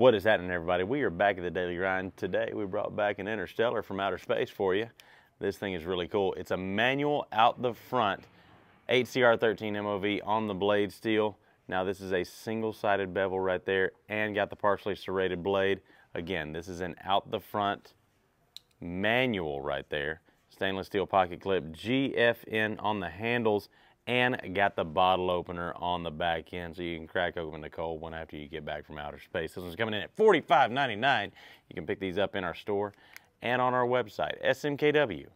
What is happening, everybody? We are back at the Daily Grind. Today, we brought back an Interstellar from outer space for you. This thing is really cool. It's a manual out the front, 8CR13 MOV on the blade steel. Now, this is a single-sided bevel right there and got the partially serrated blade. Again, this is an out the front manual right there. Stainless steel pocket clip, GFN on the handles, and got the bottle opener on the back end so you can crack open the cold one after you get back from outer space. This one's coming in at $45.99. You can pick these up in our store and on our website, smkw.com.